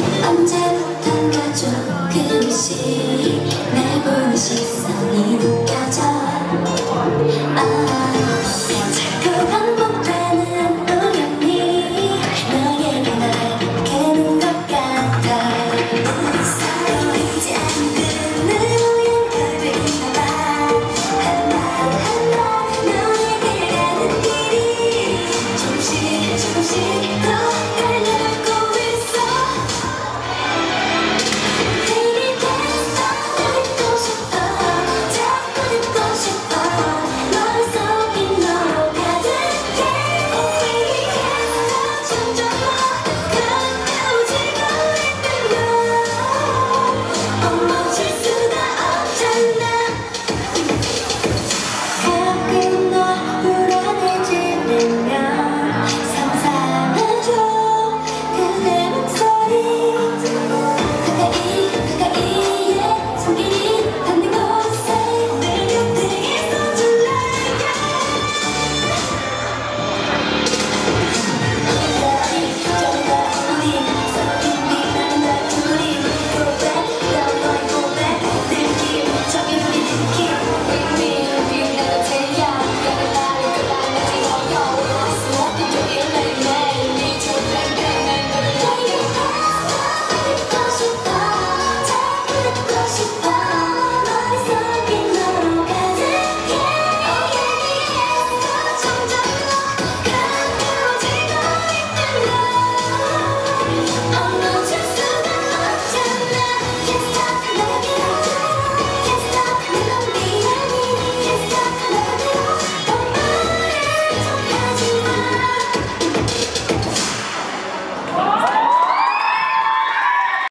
언제부턴가 조금씩 그 날 보는 시선이